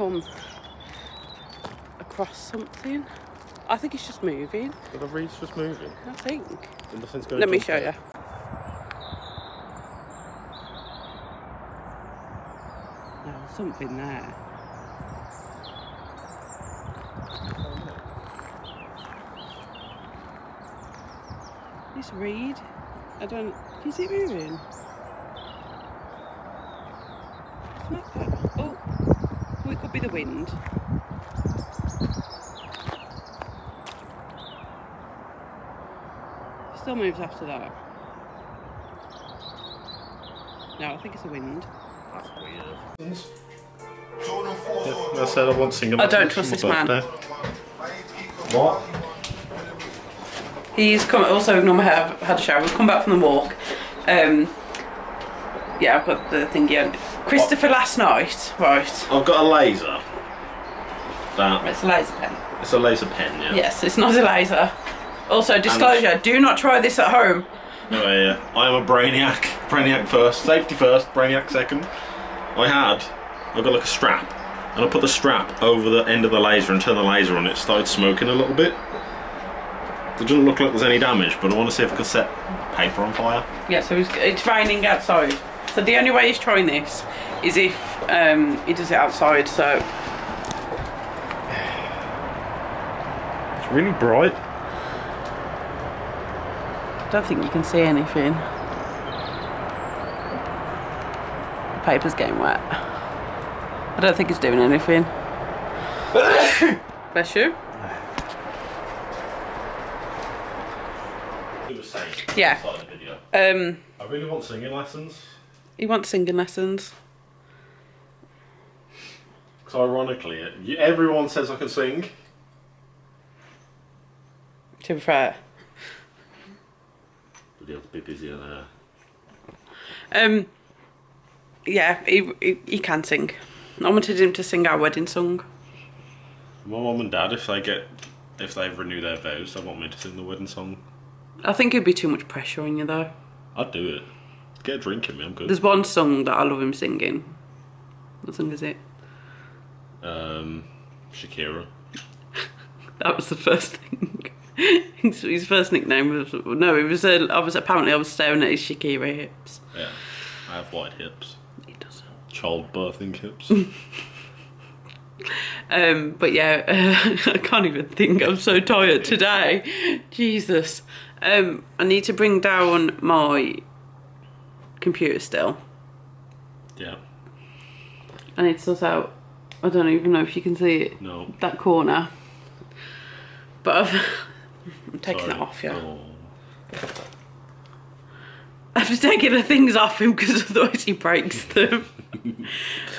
come across something. I think it's just moving. The reed's just moving. I think. And nothing's going Let me show you. There's oh, something there. This reed, I don't. Can you see it moving? It's not that. Oh, oh, it could be the wind. Still moves after that. No, I think it's the wind. That's weird. Yeah, I said I want singing. I don't trust this man. What? He's come. Also, ignore my hair. I've had a shower. We've come back from the walk. Um, yeah, I've got the thingy on. Christopher oh. last night, right? I've got a laser. That It's a laser pen. it's a laser pen, yeah. Yes, it's not a laser. Also, disclosure: do not try this at home. Oh, yeah. I am a brainiac. Brainiac first, safety first, brainiac second. I had, I got like a strap, and I put the strap over the end of the laser and turned the laser on. It started smoking a little bit. It doesn't look like there's any damage, but I want to see if I can set paper on fire. Yeah, so it's, it's raining outside. So the only way he's trying this is if um, he does it outside. So It's really bright. I don't think you can see anything. The paper's getting wet. I don't think it's doing anything. Bless you. Yeah. Um, I really want singing lessons. He wants singing lessons. Because ironically, you- everyone says I can sing. To be fair. But you have to be busier there. Um, yeah, he, he, he can sing. I wanted him to sing our wedding song. My mum and dad, if they get, if they renew their vows, they want me to sing the wedding song. I think it'd be too much pressure on you though. I'd do it. Get a drink in me, I'm good. There's one song that I love him singing. What song is it? Um, Shakira. That was the first thing. his, first nickname was no. It was. Uh, I was apparently I was staring at his Shakira hips. Yeah. I have wide hips. He doesn't. Childbirthing hips. Um, but yeah, I can't even think. I'm so tired today. Jesus. Um, I need to bring down my computer still. yeah. I need to sort out. I don't even know if you can see it. No. That corner. But I've, I'm taking Sorry. it off. Yeah. Oh. I have just take the things off him because otherwise he breaks them.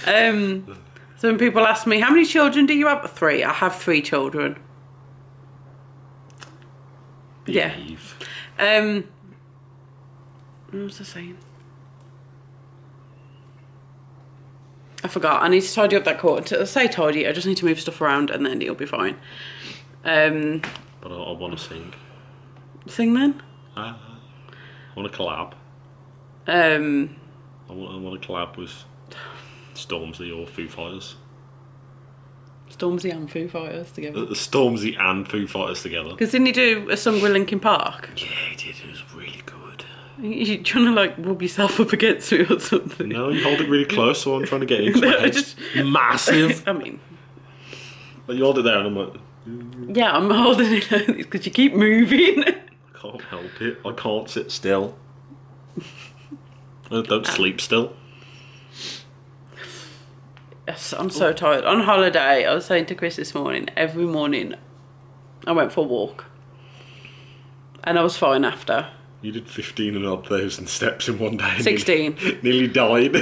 um, so when people ask me, how many children do you have? Three. I have three children. Yeah. Um, what was I saying? I forgot. I need to tidy up that court. To say tidy, I just need to move stuff around and then it'll be fine. Um, But I, I want to sing. sing then. Ah. I want to collab. Um, I want, I want to collab with Stormzy or Foo Fighters. Stormzy and Foo Fighters Uh, together. Stormzy and Foo Fighters together. Because didn't he do a song with Linkin Park? Yeah, he did. It was really good. You trying to like rub yourself up against me or something? No, you hold it really close, so I'm trying to get into my head. just- Massive. I mean, But you hold it there, and I'm like, yeah, I'm holding it because you keep moving. I can't help it. I can't sit still. I don't uh, sleep still. Yes, I'm so tired. On holiday, I was saying to Chris this morning, every morning I went for a walk. And I was fine after. You did 15 and odd thousand steps in one day. 16. Nearly, nearly died.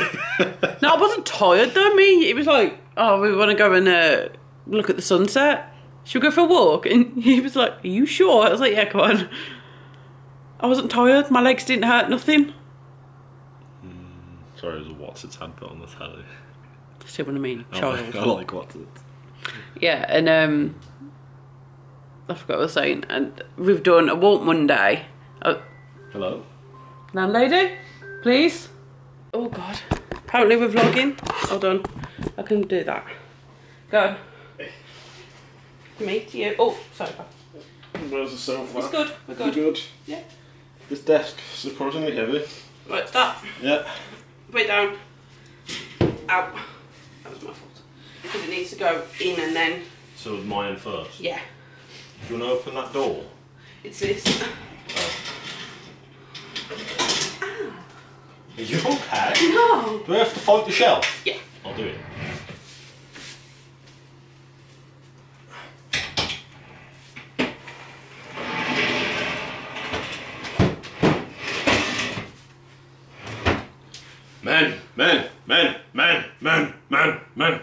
No, I wasn't tired though, me. It was like, oh, we want to go and uh, look at the sunset. Should we go for a walk? And he was like, are you sure? I was like, yeah, come on. I wasn't tired. My legs didn't hurt, nothing. Sorry, there's a What's Its advert on the telly. See what I mean? I Child. like, I like What's It. Yeah, and um, I forgot what I was saying. And we've done a walk Monday. Uh, Hello? landlady, please. Oh god. Apparently we're vlogging. Hold on. I can do that. Go. Me to you. Oh, sorry. Where's the sofa? It's good. We're good. good. Yeah. This desk surprisingly heavy. Right, stop. Yeah. Put it down. Out. That was my fault. Because it needs to go in and then, So was mine first. yeah. Do you want to open that door? It's this. Are you okay? No. Do I have to fight the shelf? Yeah. I'll do it. Men, men, men, men, men, men, men.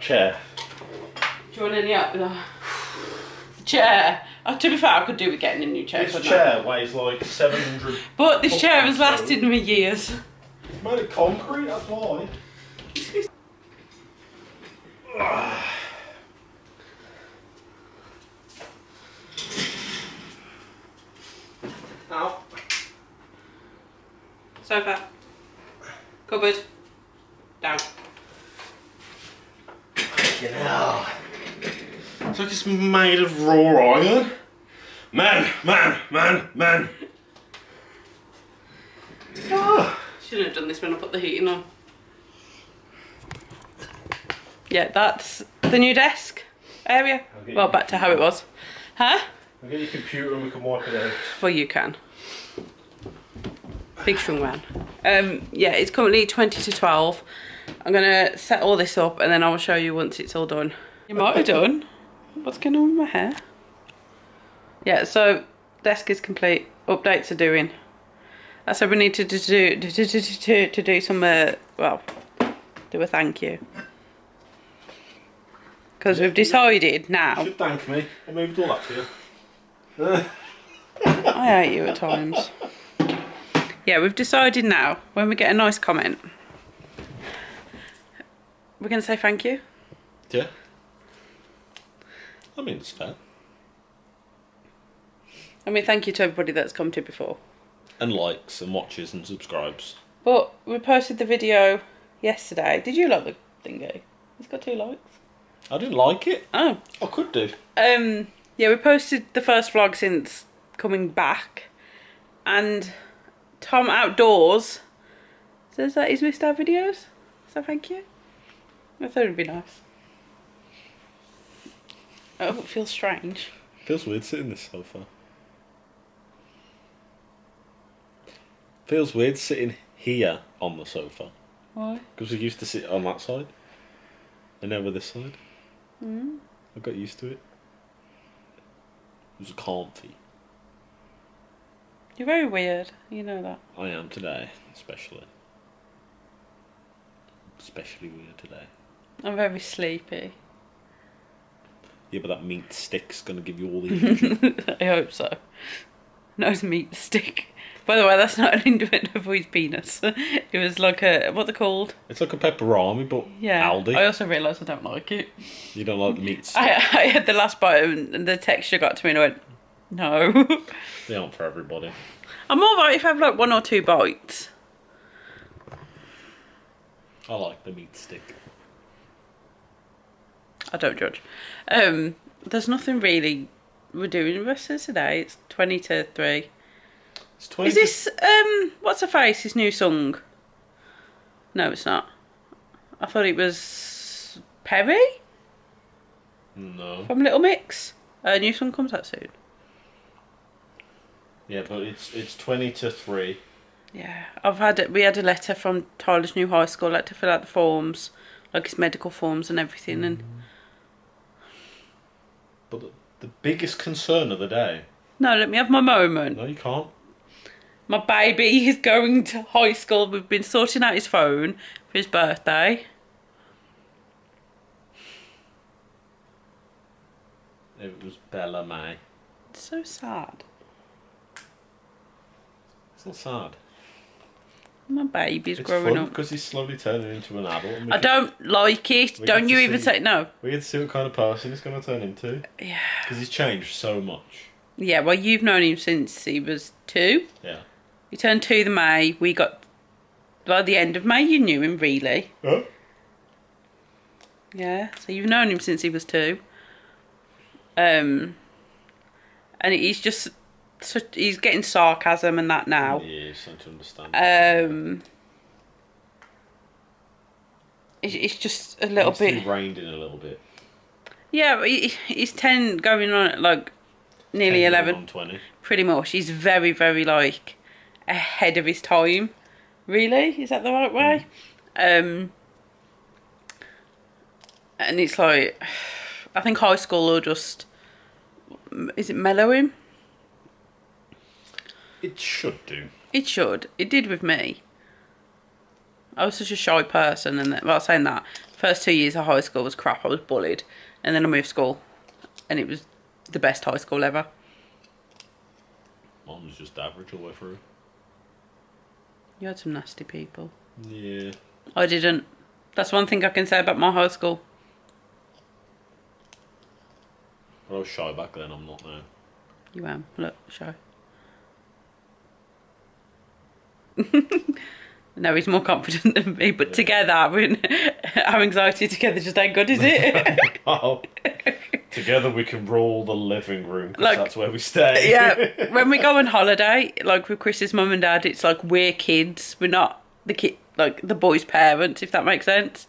Chair. Do you want any help with that? The chair. Oh, to be fair, I could do with getting a new chair. This couldn't I? chair weighs like 700. But this chair has lasted me years. It's made of concrete, that's why. Ow. Sofa. Cupboard. Down. Fucking hell. It's like it's made of raw iron. Man, man, man, man. Ah. Shouldn't have done this when I put the heating on. Yeah, that's the new desk area. Well, back to how it was. Huh? I'll get your computer and we can wipe it out. Well, you can. Big strong man. Um, yeah, it's currently 20 to 12. I'm going to set all this up and then I will show you once it's all done. You might have done. What's going on with my hair? Yeah, so desk is complete. Updates are doing. I said we need to do, to, to, to, to, to do some, uh, well, do a thank you. Because we've decided now. You should thank me. I moved all that for you. I hate you at times. Yeah, we've decided now when we get a nice comment, we're going to say thank you. Yeah. I mean, it's fair. I mean, thank you to everybody that's come to before. And likes and watches and subscribes. But we posted the video yesterday. Did you like the thingy? It's got two likes. I didn't like it. Oh. I could do. Um, yeah, we posted the first vlog since coming back. And Tom Outdoors says that he's missed our videos. So thank you. I thought it'd be nice. Oh, it feels strange. Feels weird sitting this sofa. Feels weird sitting here on the sofa. Why? Because we used to sit on that side. And now we're this side. Mm. I got used to it. It was comfy. You're very weird. You know that. I am today, especially. Especially weird today. I'm very sleepy. Yeah, but that meat stick's gonna give you all the energy. I hope so. Nose meat stick. By the way, that's not an innuendo for his penis. It was like a what they called. it's like a pepperoni, but Yeah. Aldi. I also realised I don't like it. You don't like the meat stick. I, I had the last bite and and the texture got to me and I went, no. They aren't for everybody. I'm all right if I have like one or two bites. I like the meat stick. I don't judge. Um, there's nothing really we're doing of today. It's 20 to 3. It's 20 Is this, um, what's her face, his new song? No, it's not. I thought it was Perrie No. from Little Mix. A new song comes out soon. Yeah, but it's it's 20 to 3. Yeah, I've had we had a letter from Tyler's new high school, like to fill out the forms, like his medical forms and everything, and But the, the biggest concern of the day. no, let me have my moment. No, you can't. My baby is going to high school. We've been sorting out his phone for his birthday. It was Bella May. It's so sad. It's not sad. My baby's It's growing up. because he's slowly turning into an adult. I don't like it. Don't you even see- say no. We get to see what kind of person he's going to turn into. Yeah. Because he's changed so much. Yeah, well, you've known him since he was two. Yeah. He turned two the May. We got by the end of May. You knew him really. Huh? Yeah, so you've known him since he was two. Um, and he's just such, he's getting sarcasm and that now. Yeah, starting to understand. Um, it's, it's just a little to bit. reined in a little bit. Yeah, but he, he's ten going on at like nearly 10 eleven. 20. Pretty much, he's very very like ahead of his time. Really, is that the right way? Um, and it's like, I think high school will just is it mellow him? It should do. It should. It did with me. I was such a shy person, and well, saying that, first two years of high school was crap. I was bullied, and then I moved school, and it was the best high school ever. Mine was just average all the way through. You had some nasty people. Yeah. I didn't. That's one thing I can say about my high school. But I was shy back then, I'm not now. You am. Look, show. no, he's more confident than me, but together, when our anxiety together just ain't good, is it? Oh. Together we can rule the living room because Like- that's where we stay. yeah, when we go on holiday, like with Chris's mum and dad, it's like we're kids. We're not the kid, like the boy's parents, if that makes sense.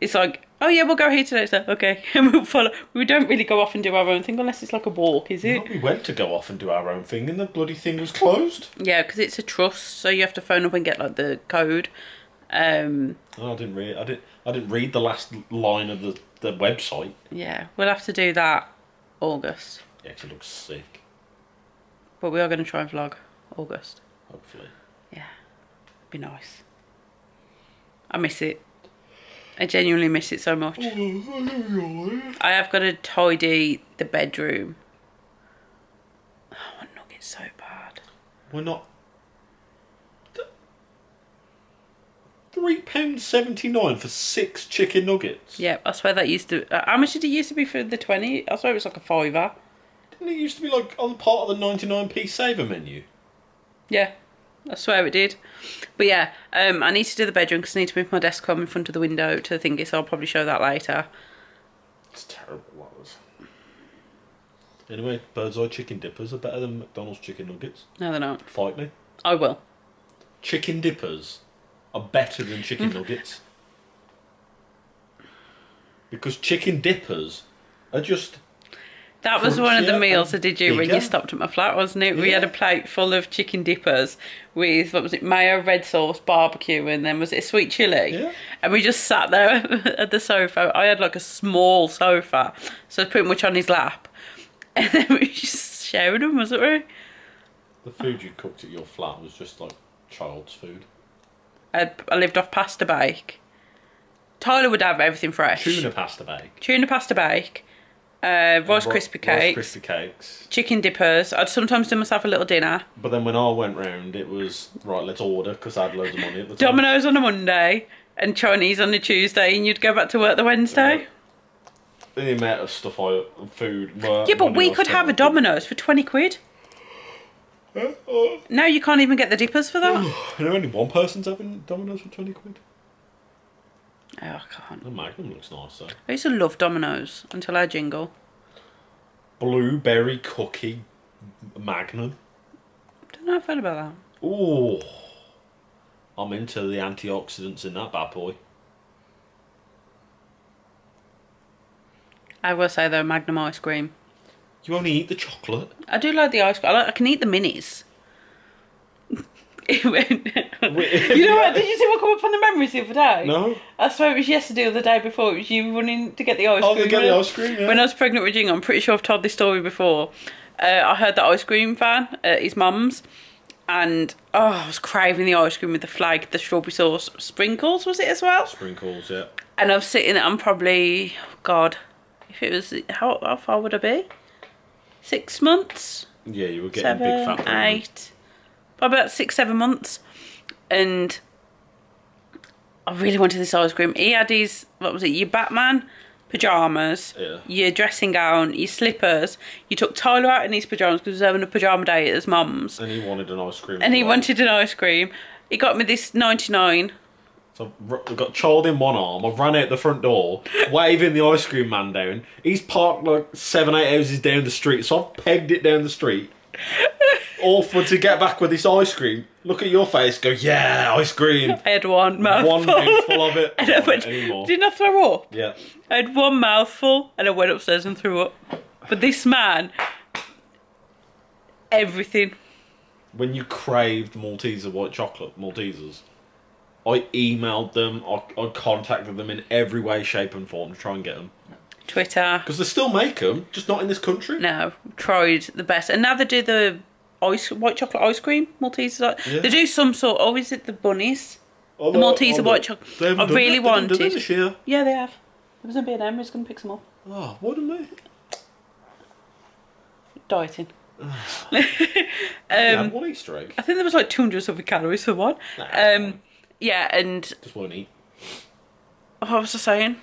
It's like, oh yeah, we'll go here today. So okay, and we'll follow. We don't really go off and do our own thing unless it's like a walk, is it? Well, we went to go off and do our own thing and the bloody thing was closed. Yeah, because it's a trust, so you have to phone up and get like the code. Um, Oh, I didn't read. I didn't. I didn't read the last line of the, the website. yeah, we'll have to do that August, Yeah, 'cause it looks sick. but we are going to try and vlog August. Hopefully. Yeah, be nice. I miss it. I genuinely miss it so much. I have got to tidy the bedroom. Oh, I want nuggets so bad. We're not. Three pounds seventy nine for six chicken nuggets. Yeah, I swear that used to. Uh, how much did it used to be for the twenty? I swear it was like a fiver. Didn't it used to be like on part of the ninety nine p saver menu? Yeah, I swear it did. But yeah, um, I need to do the bedroom because I need to move my desk home in front of the window to the thingy, so I'll probably show that later. It's terrible. That was. Anyway, Birds Eye chicken dippers are better than McDonald's chicken nuggets. No, they're not. Fight me. I will. Chicken dippers are better than chicken nuggets. Because chicken dippers are just That was one of the meals I did you when you stopped at my flat, wasn't it? We had a plate full of chicken dippers with what was it, mayo, red sauce, barbecue, and then was it sweet chili? Yeah. And we just sat there at the sofa. I had like a small sofa, so pretty much on his lap, and then we just shared them, wasn't we? the food you cooked at your flat was just like child's food. I, I lived off pasta bake. Tyler would have everything fresh. Tuna pasta bake. Tuna pasta bake, uh, Rice Ro- Krispie Rice cakes, Krispie cakes. chicken dippers. I'd sometimes do myself a little dinner. But then when I went round, it was right. Let's order because I had loads of money at the time. Domino's on a Monday and Chinese on a Tuesday, and you'd go back to work the Wednesday. The amount of stuff I food. were- Yeah, but we could have a Domino's for 20 quid. Oh. Now you can't even get the dippers for that. You know, only one person's having Domino's for twenty quid. Oh, I can't. The Magnum looks nice though. I used to love Domino's until I jingle. Blueberry cookie Magnum. Don't know how I feel about that. Ooh. I'm into the antioxidants in that bad boy. I will say though, Magnum ice cream. You only eat the chocolate. I do like the ice cream. I, like, I can eat the minis. It went- you know what? Did you see what come up on the memories the other day? No. I swear it was yesterday or the day before. It was you running to get the ice Oh, cream. to get the When I- ice cream, yeah. When I was pregnant with Jingo, I'm pretty sure I've told this story before. Uh, I heard the ice cream fan at his mum's, and oh, I was craving the ice cream with the flag, the strawberry sauce sprinkles. Was it as well? Sprinkles, yeah. And I was sitting. I'm probably God. If it was how how far would I be? Six months Yeah, you were getting seven, big fat. eight, probably about six, seven months, and I really wanted this ice cream. He had his what was it? Your Batman pajamas, Yeah. your dressing gown, your slippers. You took Tyler out in his pajamas because he was having a pajama day at his mum's, And he wanted an ice cream. and he well. wanted an ice cream. He got me this ninety nine. So I've got child in one arm. I've run out the front door, waving the ice cream man down. He's parked like seven, eight houses down the street, so I've pegged it down the street. All for to get back with this ice cream. Look at your face. Go, yeah, ice cream. I had one mouthful. One mouthful of it. and I went, didn't I throw up? Yeah. I had one mouthful and I went upstairs and threw up. But this man, everything. When you craved Malteser white chocolate, Maltesers, I emailed them. I, I contacted them in every way, shape, and form to try and get them Twitter. because they still make them, just not in this country. No, tried the best. And now they do the ice white chocolate ice cream Maltesers. Yeah. They do some sort. Oh, is it the bunnies? The Malteser although white chocolate. I really that. They wanted- this year. Yeah, they have. There was a B&M. I was going to pick some up. Oh, what didn't they? Dieting. yeah, Um, one Easter egg. I think there was like 200 something calories for one. Nah, Um, yeah, and Just won't eat. what was I saying?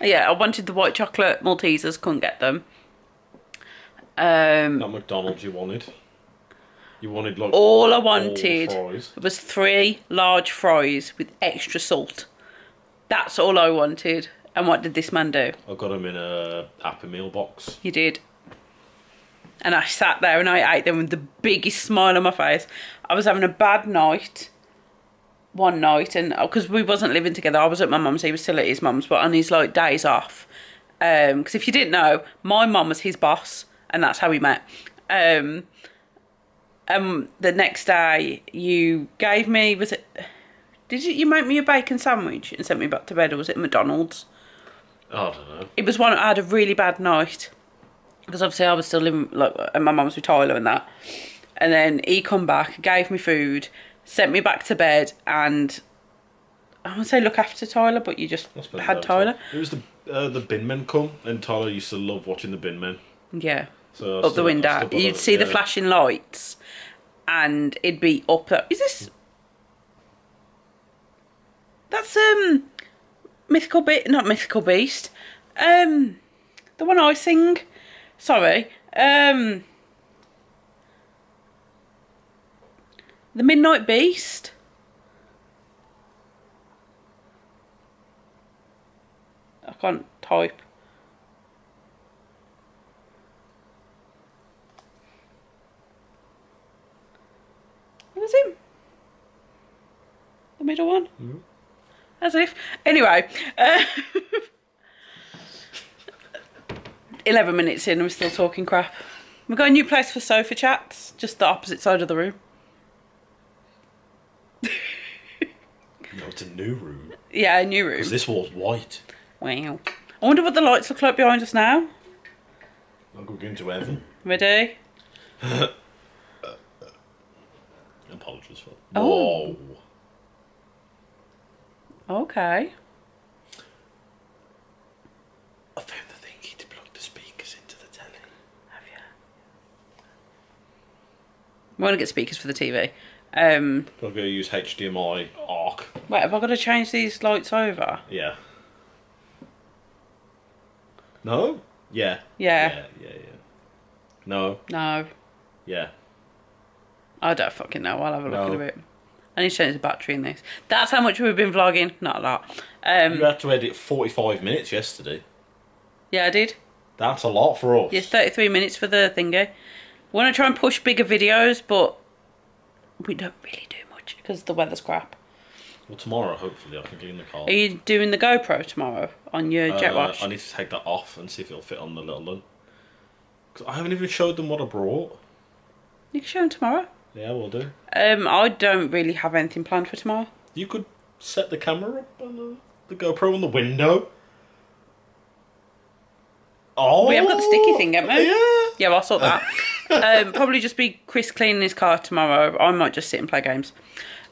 Yeah, I wanted the white chocolate Maltesers. Couldn't get them. Um, Not McDonald's you wanted. You wanted like all I all wanted fries. was three large fries with extra salt. That's all I wanted. And what did this man do? I got them in a Happy Meal box. You did. And I sat there and I ate them with the biggest smile on my face. I was having a bad night one night, and because we wasn't living together, I was at my mum's. He was still at his mum's, but on his like days off. Because if you didn't know, my mum was his boss, and that's how we met. Um, um, the next day, you gave me was it? Did you, you make me a bacon sandwich and sent me back to bed, or was it McDonald's? I don't know. it was one I had a really bad night because obviously I was still living like at my mum's with Tyler and that, and then he come back, gave me food, sent me back to bed, and I to say look after Tyler, but you just had Tyler. time. It was the uh, the bin men come, and Tyler used to love watching the bin men. Yeah, So up the window, you'd see the flashing lights, and it'd be up there. Is this? That's um, mythical bit, not mythical beast. Um, the one I sing. Sorry. Um, the Midnight Beast. I can't type. Was him. The middle one. As if. Anyway. Uh, 11 minutes in, and we're still talking crap. We've got a new place for sofa chats, just the opposite side of the room. No, it's a new room. Yeah, a new room. this wall's white. Wow. I wonder what the lights look like behind us now. I'll go into heaven. Ready? Apologies for. Oh. Whoa. Okay. I found the thingy to plug the speakers into the telly. Have you? We want to get speakers for the TV. Um, I'm gonna use HDMI ARC. wait, have I got to change these lights over? Yeah. No. Yeah. Yeah. Yeah. Yeah. yeah. No. No. Yeah. I don't fucking know. I'll have a look No. a bit. I need to change the battery in this. That's how much we've been vlogging. Not a lot. Um, You had to edit 45 minutes yesterday. yeah, I did. That's a lot for us. Yes, 33 minutes for the thingy. We want to try and push bigger videos, but we don't really do much because the weather's crap. Well, tomorrow, hopefully, I can clean the car. Are you doing the GoPro tomorrow on your jet Uh, wash? I need to take that off and see if it'll fit on the little one. 'Cause I haven't even showed them what I brought. You can show them tomorrow. Yeah, we'll do. Um, I don't really have anything planned for tomorrow. You could set the camera up on the, the GoPro on the window. Oh, We haven't got the sticky thing, have we? Yeah. Yeah, I'll sort that. um, probably just be Chris cleaning his car tomorrow. I might just sit and play games.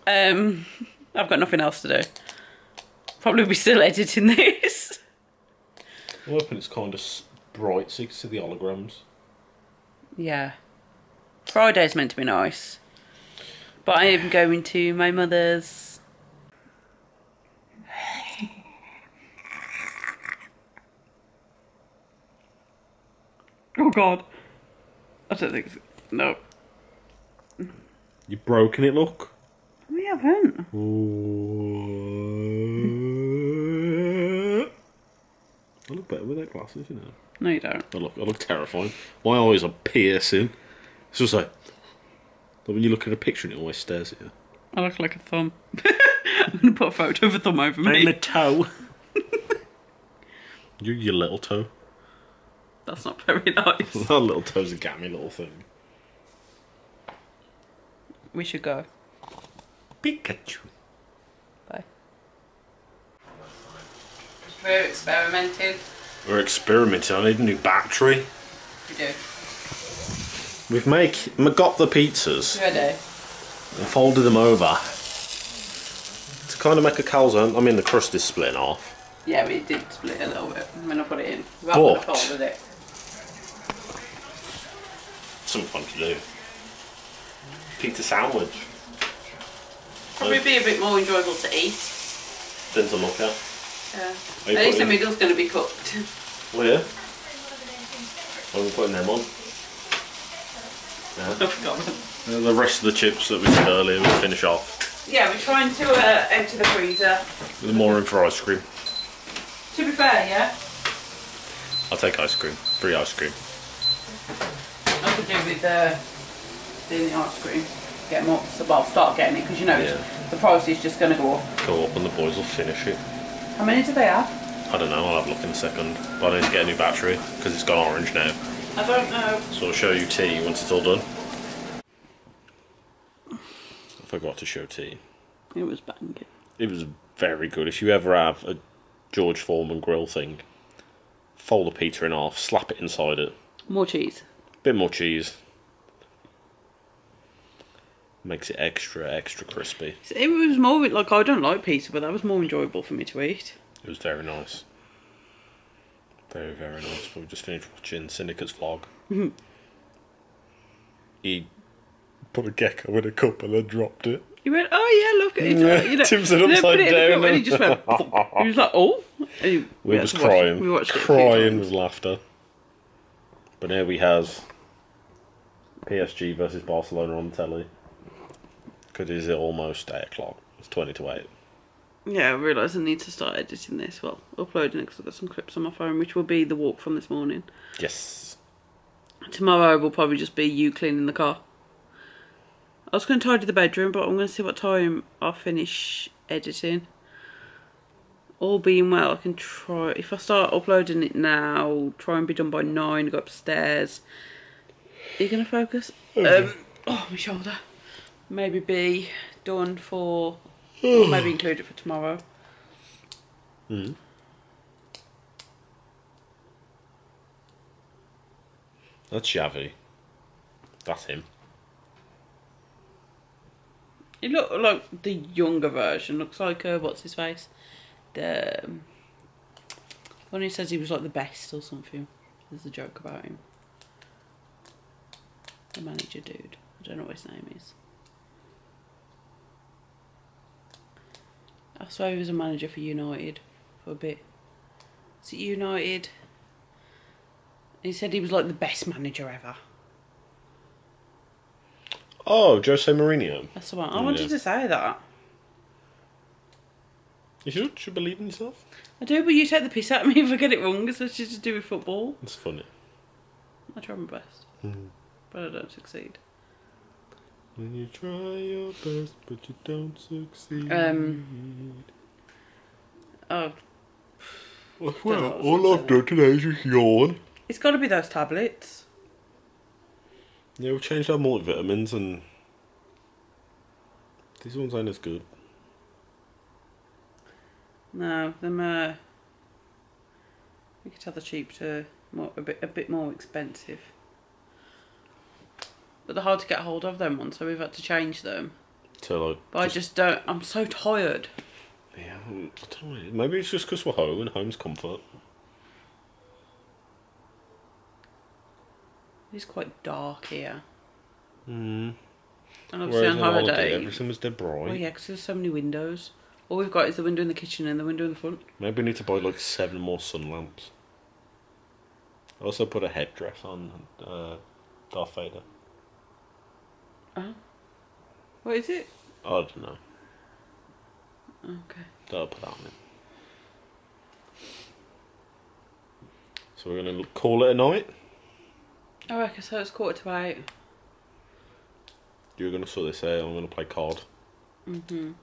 Um, I've got nothing else to do. Probably be still editing this. I'm hoping it's kind of bright so you can see the holograms. Yeah. Friday's meant to be nice. But I am going to my mother's. Oh god. I don't think so. No. You've broken it, look. We haven't. I look better with their glasses, you know. No, you don't. I look, I look terrifying. My eyes are piercing. It's just like, when you look at a picture and it always stares at you. I look like a thumb. I'm gonna put a photo of a thumb over me. The toe. you, your little toe. That's not very nice. That little toe's a gammy little thing. We should go. Pikachu. Bye. We're experimenting. We're experimenting. I need a new battery. We do. We've make we got the pizzas Ready? and folded them over to kind of make a calzone. I mean, the crust is splitting off. Yeah, we did split a little bit when I put it in. Rather than But- folded it. Something fun to do. Pizza sandwich. Probably be a bit more enjoyable to eat. Then to look at. Yeah. At least the putting- middle's going to be cooked. Where? Are we putting them on? Yeah. I. The rest of the chips that we said earlier, we'll finish off. Yeah, we're trying to uh, empty the freezer. With more in for ice cream. To be fair, yeah, I'll take ice cream. Free ice cream. I could do with uh, doing the ice cream. Get more, so I'll start getting it because you know Yeah. the price is just going to go up. Go up and the boys will finish it. How many do they have? I don't know, I'll have a look in a second. But I need to get a new battery because it's gone orange now. I don't know. So I'll show you tea once it's all done. I forgot to show tea. It was banging. It was very good. If you ever have a George Foreman grill thing, fold the pizza in half, slap it inside it, More cheese. Bit more cheese. Makes it extra, extra crispy. It was more like I don't like pizza, but that was more enjoyable for me to eat. It was very nice. Very, very nice. We just finished watching Syndicate's vlog. Mm-hmm. he put a gecko in a cup and then dropped it. He went, oh yeah, look, it's, Yeah, you know, tips it upside it down. And he just went. he was like, oh. He, We was to watch crying. we watched it crying with laughter. But here we have PSG versus Barcelona on the telly. Because it's almost 8 o'clock. It's 20 to 8. Yeah, I realise I need to start editing this. Well, uploading it because I've got some clips on my phone, which will be the walk from this morning. Yes. Tomorrow will probably just be you cleaning the car. I was going to tidy the bedroom, but I'm going to see what time I finish editing. All being well, I can try. If I start uploading it now, try and be done by nine. Go upstairs. Are you going to focus? Um, oh, my shoulder. Maybe be done for. or maybe include it for tomorrow. Mm. That's Xavi. That's him. He looked like the younger version. Looks like uh, what's his face? The um, when he says he was like the best or something. There's a joke about him. The manager dude. I don't know what his name is. I swear he was a manager for United for a bit. Is it United? He said he was like the best manager ever. Oh, Jose Mourinho. That's the one. I Oh, wanted to say that. You should, should believe in yourself. I do, but you take the piss out of me if I get it wrong, especially to do with football. It's funny. I try my best, mm. But I don't succeed. When you try your best, but you don't succeed. Um, Oh, well, don't know what I was all I've done today is just yawn. it's got to be those tablets. Yeah, we've changed our multivitamins and these ones aren't as good. No, them. Uh, we could have the cheap to more a bit a bit more expensive. But they're hard to get hold of them ones, so we've had to change them. So like, But I just don't. I'm so tired. yeah, I don't know. Maybe it's just because we're home and home's comfort. It's quite dark here. Mm. And obviously on on holiday. everything was dead bright. Well, yeah, because there's so many windows. All we've got is the window in the kitchen and the window in the front. Maybe we need to buy like seven more sun lamps. I also put a headdress on uh, Darth Vader. What is it? I don't know. Okay. I'll put that on it. So we're gonna call it a night. I reckon so. It's quarter to eight. You're gonna sort this out. I'm gonna play COD. Mhm.